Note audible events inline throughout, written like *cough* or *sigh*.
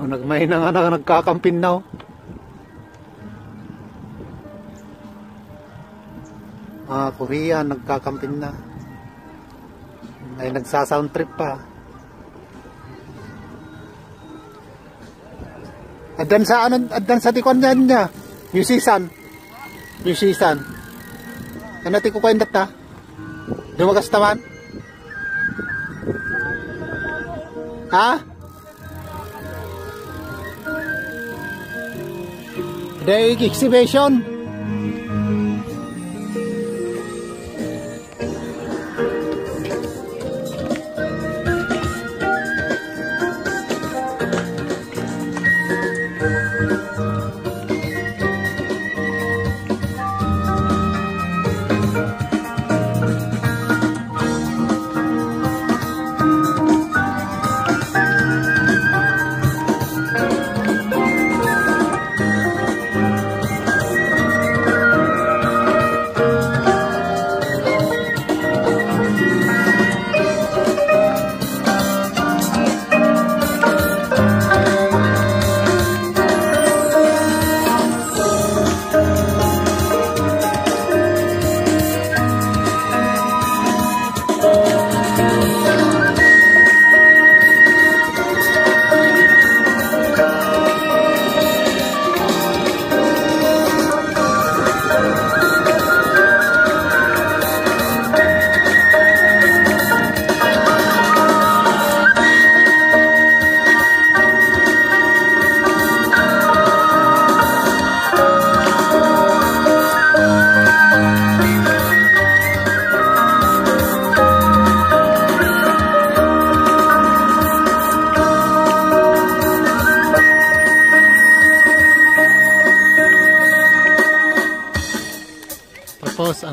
Oh, nagmay na nga na nagkakampin na. oh. Mga Korean, nagkakampin na. Ay nagsa-sound trip pa. Adan sa ano, adan sa tikon niyan niya. Musician. Musician. Ano ti ko kaindat ta? Dumagas taman? Ha? The exhibition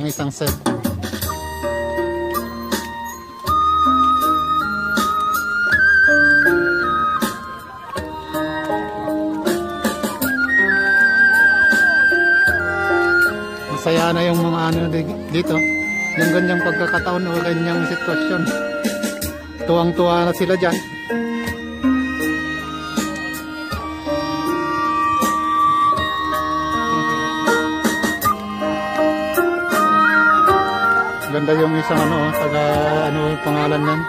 ang isang set. Masaya na yung mga ano di- dito. Yung ganyang pagkakataon o ganyang sitwasyon. Tuwang-tuwa na sila dyan. Ganda yung isang ano, taga ano pangalan nan.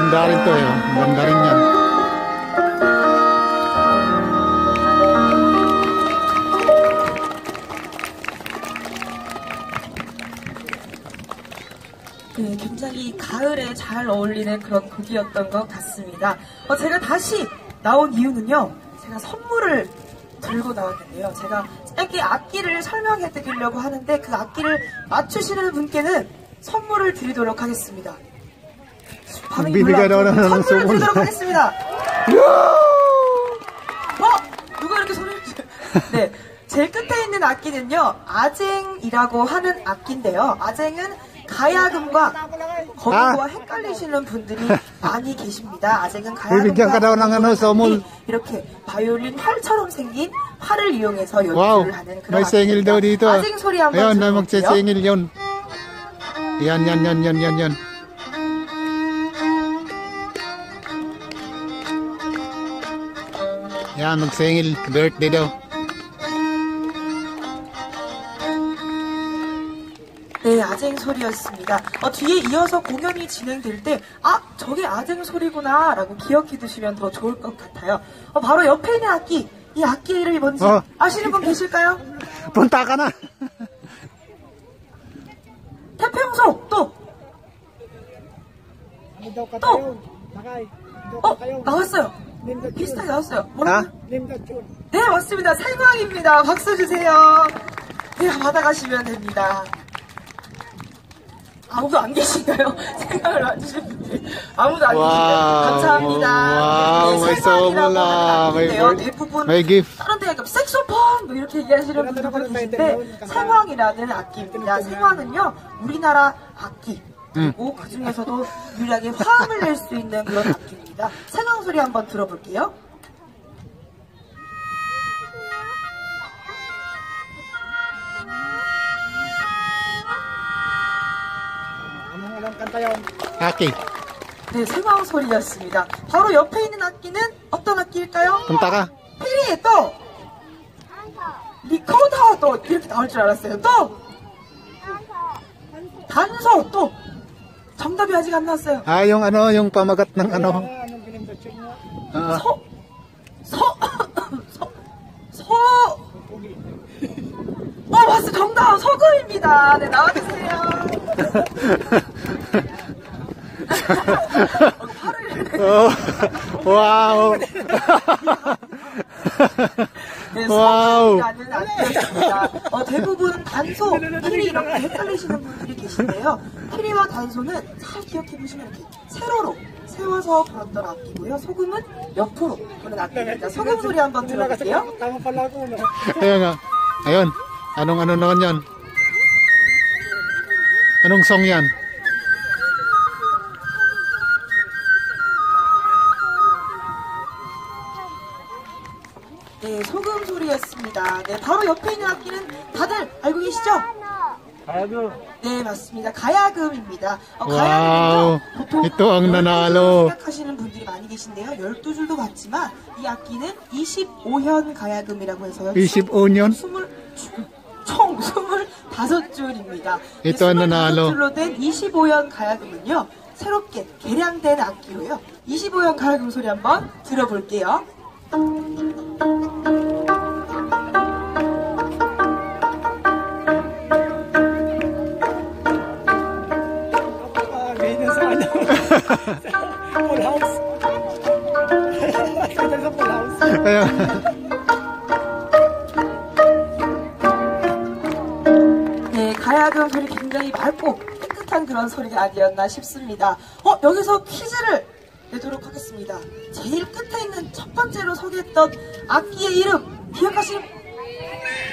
Ganda rin to eh. oh. Ganda rin yan. 네, 굉장히 가을에 잘 어울리는 그런 곡이었던 것 같습니다. 어, 제가 다시 나온 이유는요, 제가 선물을 들고 나왔는데요. 제가 짧게 악기를 설명해 드리려고 하는데 그 악기를 맞추시는 분께는 선물을 드리도록 하겠습니다. 반응이 별로 안 선물을. 드리도록 하겠습니다. 어? 누가 이렇게 소리를 지- *laughs* 네. 제일 끝에 있는 악기는요, 아쟁이라고 하는 악기인데요. 아쟁은 가야금과 거기와 아. 헷갈리시는 분들이 많이 계십니다. ano, 가야금과. 이렇게 바이올린 활처럼 생긴 활을 이용해서 연주를 Wow, 하는 그런 ah. 아쟁 소리 한번 들어볼게요. yan, yan, yan. Yan, magsingil. Birthday daw. 네, 아쟁 소리였습니다. 어, 뒤에 이어서 공연이 진행될 때, 아, 저게 아쟁 소리구나, 라고 기억해 두시면 더 좋을 것 같아요. 어, 바로 옆에 있는 악기, 이 악기 이름이 뭔지 어. 아시는 분 계실까요? Ka na. 태평소, 또, 또, 어. 나왔어요. 비슷하게 나왔어요. Nindot yun. 네, 맞습니다. 살광입니다. 박수 주세요. 네, 받아가시면 됩니다. 아무도 안 계신가요? *laughs* 생각을 분들이 아무도 안 계신가요? 감사합니다. 와우, 네, may 생활이라고 soul 하는 may 악기인데요. word, 대부분 may gift. 다른 데가 좀 색소폰 뭐 이렇게 얘기하시는 분들도 계신데 생황이라는 악기입니다. 생황은요 우리나라 악기 그리고 그 중에서도 유일하게 화음을 낼 수 있는 그런 악기입니다. 생황 소리 한번 들어볼게요. Yun? Aki. 네, 생황 소리였습니다. 바로 옆에 있는 악기는 어떤 악기일까요? Ka. 피리 또 리코더 또 이렇게 나올 줄 알았어요. 또 단소 또 정답이 아직 안 나왔어요. Ah, yung ano, yung pamagat ng ano. Ah, 소, 소, 소, 소. 어, 맞어. 정답. 소금입니다. 네, 나와주세요. *laughs* 어. 네, 와우. 악기였습니다. 어, 대부분 단소, 피리 이렇게 헷갈리시는 분들이 계신데요. 피리와 단소는 잘 기억해 보시면 이렇게 세로로 세워서 불었던 악기고요. 소금은 옆으로 부는 악기입니다. 소금 소리 한번 들어볼게요. Ayun. Anong ano naman yan? Anong song yan? 네, 소금 소리였습니다. 네, 바로 옆에 있는 악기는 다들 알고 계시죠? Ayago. 네, 맞습니다. 가야금입니다. 어, 와우, 가야금은요, 보통 ito ang 12 줄로 nanalo. 생각하시는 분들이 많이 계신데요. 12줄도 맞지만 이 악기는 25현 가야금이라고 해서요. 25년? 20, 총 25줄입니다. ito ang nanalo. 25줄로 된 25현 가야금은요. 새롭게 개량된 악기로요. 25현 가야금 소리 한번 들어볼게요. Full house. Kanta sa full. 네, 가야금 소리 굉장히 맑고 깨끗한 그런 소리가 아니었나 싶습니다. 어, 여기서 퀴즈를 내도록 하겠습니다. 제일 끝에 있는 첫 번째로 소개했던 악기의 이름 기억하시는?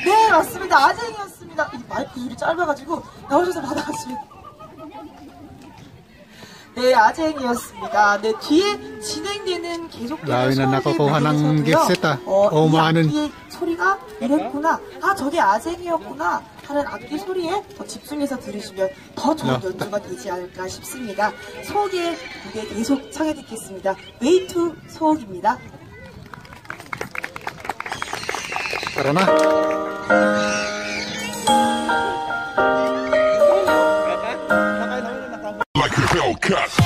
네, 맞습니다. 아쟁이였습니다. 이 마이크 줄이 짧아가지고 나오셔서 받아가시면. 네, 아쟁이였습니다. 네, 뒤에 진행되는 계속되는 Grabe na nakukuha ng gift set, ah. 어, 이 어마하는. 악기의 소리가 이랬구나. 아, 저게 아쟁이였구나. 하는 악기 소리에 더 집중해서 들으시면 더 좋은 야. 연주가 되지 않을까 싶습니다. 소옥의 무대 계속 청해 듣겠습니다. To 소옥입니다. Nakain cut.